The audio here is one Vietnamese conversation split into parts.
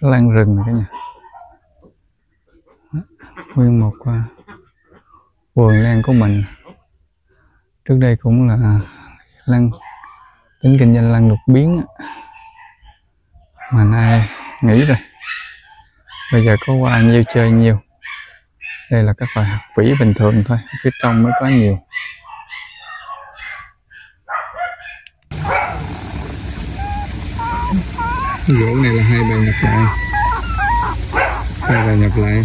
lan rừng này cả nhà. Nguyên một vườn lan của mình. Trước đây cũng là lan, tính kinh doanh lan đột biến mà nay nghỉ rồi. Bây giờ có qua nhiều chơi nhiều. Đây là các loại hạt vĩ bình thường thôi, phía trong mới có nhiều. Gỗ này là hai bàn nhập lại. Hai bàn nhập lại.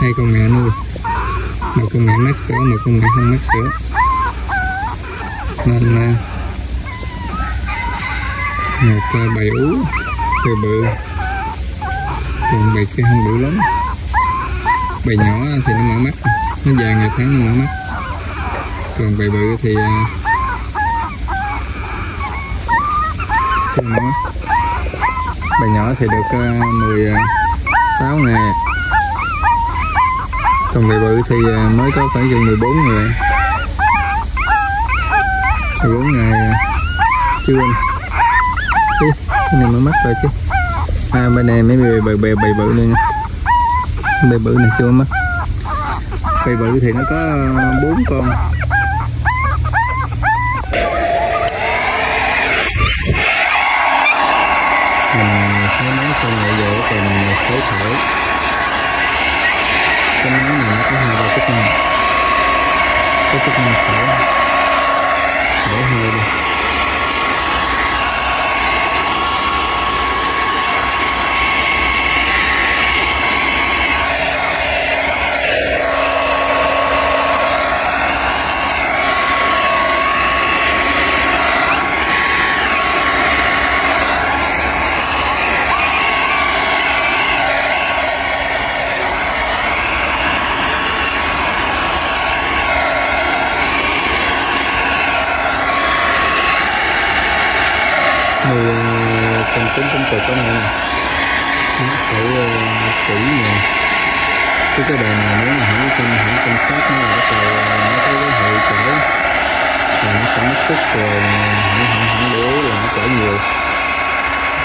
Hai con mẹ nuôi. Một con mẹ mắc sữa một con mẹ không mắc sữa. Nên là, một bầy ú bầy bự. Còn bầy kia không bự lắm. Bầy nhỏ thì nó mở mắt. Nó dài ngày tháng nó mở mắt. Còn bầy bự thì à, uh, không mở nhỏ thì được uh, 16 ngày còn bầy bự thì uh, mới có khoảng chừng 14 người. 14 ngày uh, chưa nè Ý, cái này mới mắt rồi chứ. À bên này mấy bầy bầy bầy bầy bự này nha. Bầy bự này chưa mắt bầy bự thì nó có ờ, bốn con. Mình thấy mấy lại vô thì mình khối thở cái máy này nó có hai ba chức năng cái chức năng thở thở hơi đi người cầm tính tính từ cái này nè kỹ nè. Cái cái đời này nếu mà không chăm không chăm sóc nó là bắt đầu ờ, nó có cái hệ trở là nó sẽ mất sức rồi ờ, không không không để là nó trở nhiều.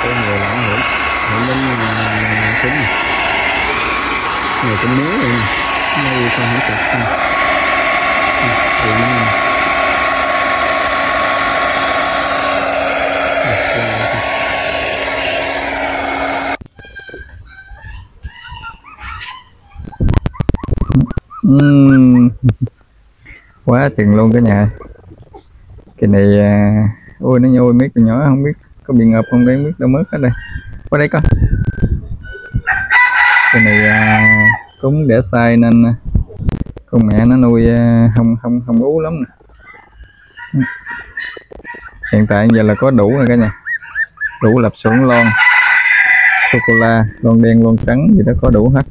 Trở nhiều là ảnh hưởng ảnh đến uh, tính. Này người cũng mới rồi nè. Nó đi sao không chặt ừ. ừ, nè ừ, nó Uhm quá chừng luôn cả nhà. Cái này à, ôi nó nhôi mấy con nhỏ không biết có bị ngập không đấy biết đâu mất hết đây. Qua đây con. Cái này à, cũng để sai nên à, con mẹ nó nuôi à, không không không ú lắm nè. Hiện tại giờ là có đủ rồi cả nhà. Đủ lập xưởng lon sô cô la lon đen lon trắng gì đó có đủ hết.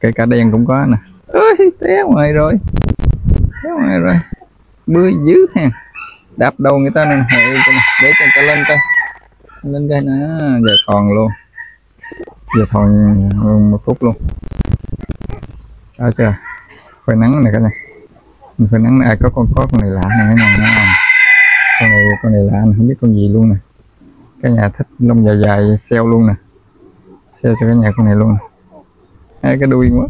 Kể cả đen cũng có nè. Ơi té ngoài rồi ngoài rồi. Bươi dữ ha. Đạp đầu người ta nè. Hệ cho để cho người ta lên coi. Lên đây nè. Giờ còn luôn. Giờ còn một phút luôn. Đó chưa? Phơi nắng này cả này phơi nắng này à, có con có con này lạ này cả nhà nha con này con này lạ này, không biết con gì luôn nè. Cái nhà thích lông dài dài xeo luôn nè. Xeo cho cái nhà con này luôn hai cái đuôi quá.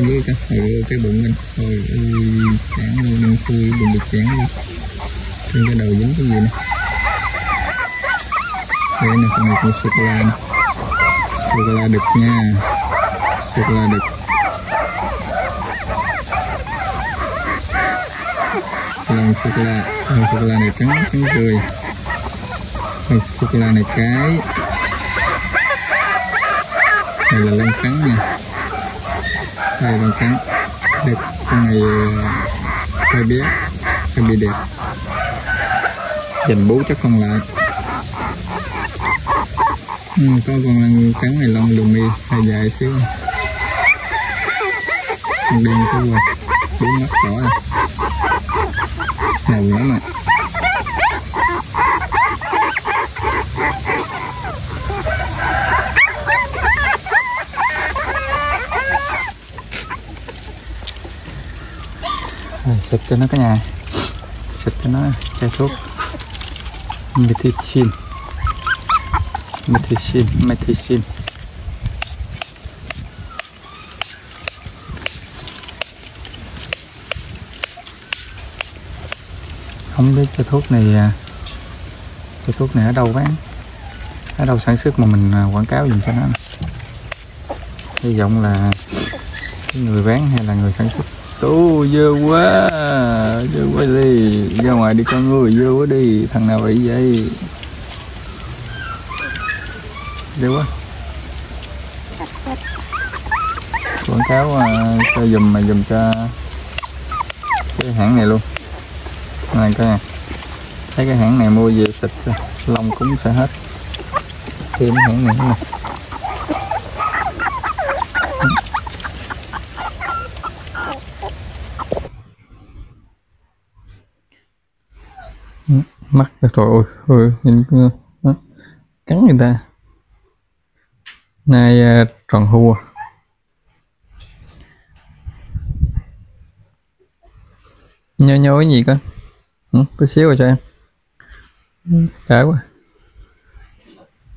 Với cả hồi cái bụng mình. Rồi ơi chán luôn, mình khui bụng được chán luôn. Trên cái đầu dính cái gì nè đây nè còn một con sô cô la nè. Sô cô la đực nha. Sô cô la đực. Lòng sô cô la lòng sô cô la này trắng trắng cười. Lòng sô cô la này cái. Này là lông trắng nha đây bằng trắng đẹp. Con này ờ, hơi bé hơi bị đẹp. Dành bú chắc không lại. Ừ, có con lân trắng này lông đường mi hơi dài xíu. Đen có rồi bốn mắt đỏ à. rồi ngầu lắm ạ. Xịt cho nó cả nhà. Xịt cho nó chai thuốc. Methicin methicin methicin không biết cái thuốc này à, cái thuốc này ở đâu bán. Ở đâu sản xuất mà mình à, quảng cáo dùng cho nó hy vọng là cái người bán hay là người sản xuất. Tú dơ quá dơ quá đi. Ra ngoài đi con người dơ quá đi. Thằng nào vậy vậy? Dơ quá. Quảng cáo à, cho dùm mà dùm cho cái hãng này luôn. Này coi nè. Thấy cái hãng này mua về xịt lông cũng sẽ hết. Thêm hãng này nữa nè. Mắt trời ơi ơi nhìn đó. cắn người ta. Nay uh, tròn hua. Nhớ nhớ cái gì cơ? Ừ, có xíu rồi cho em. Cả quá.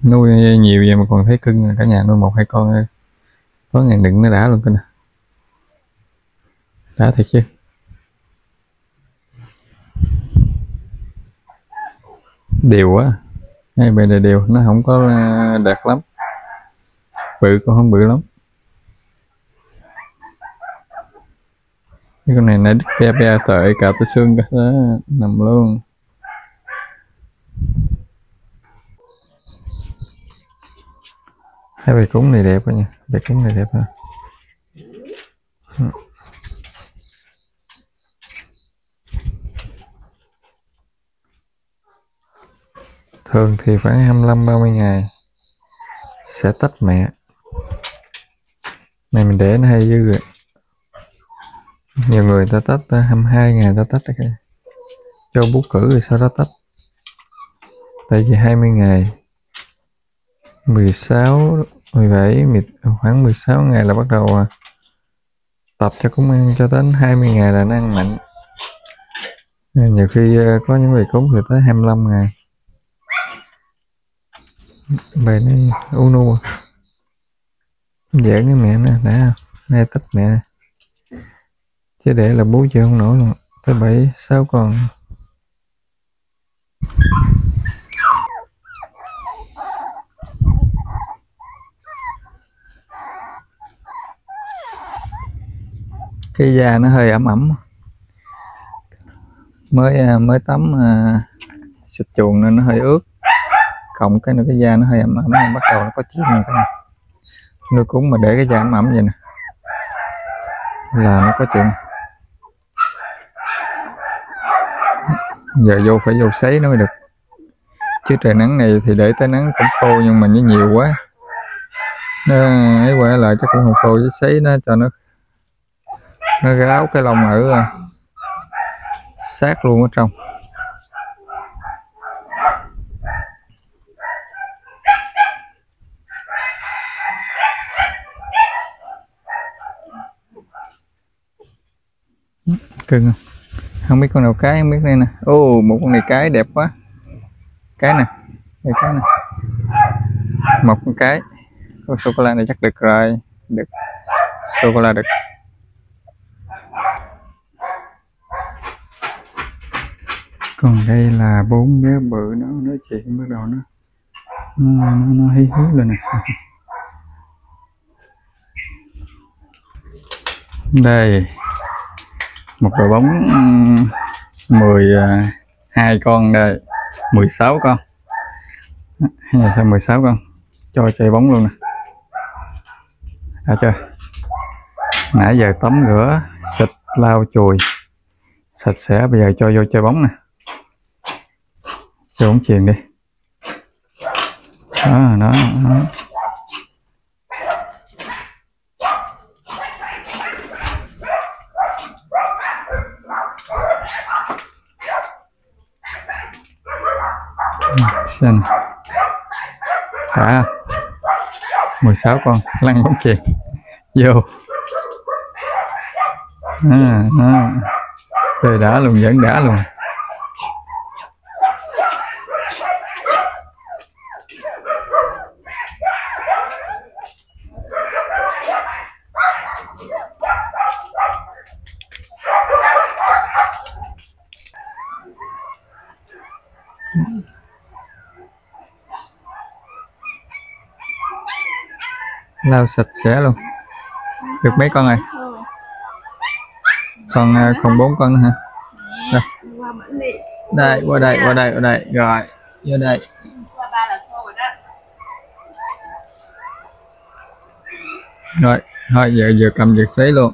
Nuôi nhiều vậy mà còn thấy cưng à, cả nhà nuôi một hai con có ngàn đựng nó đã luôn cơ nè. Đã thiệt chứ? Đều á. Hai bên là đều. Nó không có ờ, đạt lắm. Bự cũng không bự lắm. Cái con này nó đứt be be tợi cả tới xương cả đó. Nằm luôn. Hai bài cúng này đẹp quá nha. Bài cúng này đẹp ha. Thường thì khoảng 25 30 ngày sẽ tách mẹ. Này mình để nó hay dư rồi. Nhiều người ta tách 22 ngày ta tách. Cái cho bút cử rồi sau đó tách. Tại vì 20 ngày 16 17 khoảng 16 ngày là bắt đầu à, tập cho cúng ăn cho đến 20 ngày là nó ăn mạnh nhiều khi à, có những người cúng thì tới 25 ngày bài này uno à? dễ cái mẹ nè đã nay tách mẹ chứ để là bố chịu không nổi luôn. Tới bảy sáu con. Cái da nó hơi ẩm ẩm. Mới à, mới tắm à, xịt chuồng nên nó hơi ướt cộng cái nữa, cái da nó hơi ẩm ẩm bắt đầu nó có chín này cái này. Nuôi cúng mà để cái da ẩm ẩm vậy nè. Là nó có chuyện. Giờ vô phải vô sấy nó mới được. Chứ trời nắng này thì để tới nắng cũng khô nhưng mà nó nhiều quá. Nó ấy quay lại chắc cũng không khô với sấy nó cho nó nó ráo cái lông ở à, sát luôn ở trong. Cưng không? Không biết con nào cái không biết đây nè. Ô một con này cái đẹp quá. Cái nè đây cái nè. Một con cái. Con sô cô la này chắc được rồi. Được. Sô cô la được. Còn đây là bốn bé bự nó nói chuyện bắt đầu nó. Nó, nó, nó hí hí lên nè. Đây một đội bóng 12 à, con đây 16 con. Hay là sao 16 con? Cho chơi bóng luôn nè. Đã chưa? Nãy giờ tắm rửa xịt lau chùi. Sạch sẽ bây giờ cho vô chơi bóng nè. Chơi bóng chuyền đi. Đó đó, đó. Xanh. Thả 16 con. Lăn bóng chuyền vô. À, à. Trời đã luôn, vẫn đã luôn. Lau sạch sẽ luôn. Được mấy con rồi? Còn ờ, còn bốn con nữa hả? Đây. Đây, qua đây qua đây qua đây. Rồi, vô đây. Rồi rồi thôi, giờ giờ cầm việc sấy luôn.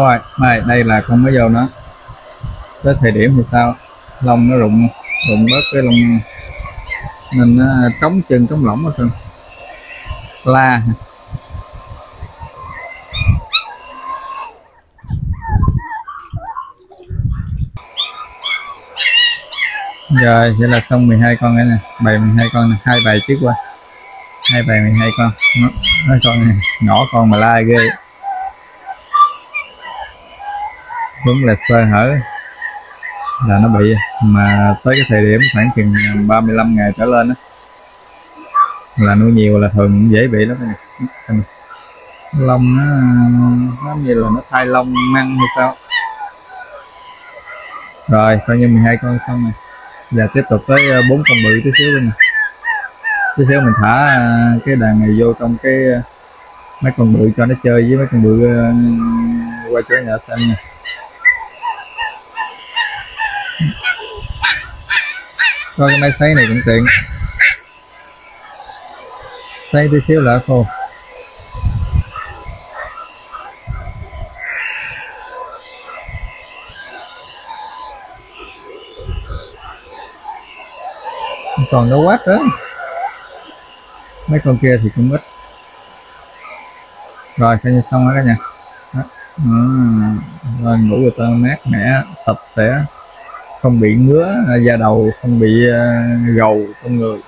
Rồi đây đây là con mới vô nó. Tới thời điểm thì sao? Lông nó rụng rụng bớt cái lông mình nó ờ, trống chân, trống lỏng hết trơn. La. Rồi, vậy là xong 12 con rồi nè. Bày 12 con nè. Hai bày trước qua. Hai bày 12 con. Nó con này, nhỏ con mà la ghê. Đúng là sơ hở. Là nó bị mà tới cái thời điểm khoảng chừng à, 35 ngày trở lên đó, là nuôi nhiều là thường cũng dễ bị lắm này lông nó nó như là nó thay lông măng hay sao rồi coi như 12 con xong rồi. Giờ tiếp tục tới à, bốn con bự tí xíu nữa nè. Tí xíu mình thả à, cái đàn này vô trong cái mấy con bự cho nó chơi với mấy con bự qua chỗ nhà xem nè. Coi cái máy sấy này cũng tiện. Sấy tí xíu là khô. Còn nó quát đó mấy con kia thì cũng ít. Rồi coi như xong rồi cả nhà đó. À, rồi ngủ người ta mát mẻ sạch sẽ không bị ngứa da đầu không bị ờ, gầu trong người